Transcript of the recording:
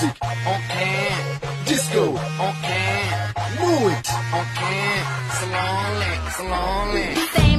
Music on disco Okay, move it. On can, slowly, slowly.